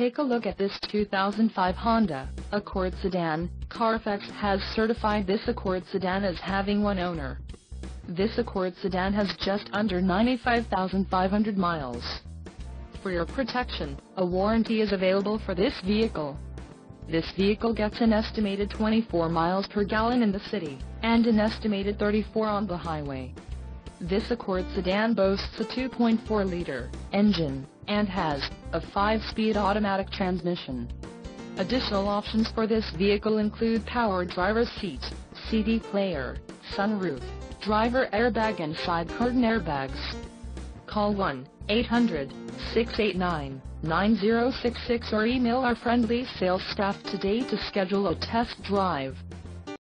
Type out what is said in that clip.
take a look at this 2005 Honda Accord sedan. Carfax has certified this Accord sedan as having one owner. This Accord sedan has just under 95,500 miles. For your protection, a warranty is available for this vehicle. This vehicle gets an estimated 24 miles per gallon in the city, and an estimated 34 on the highway. This Accord sedan boasts a 2.4-liter engine, and has a 5-speed automatic transmission. Additional options for this vehicle include power driver's seat, CD player, sunroof, driver airbag and side curtain airbags. Call 1-800-689-9066 or email our friendly sales staff today to schedule a test drive.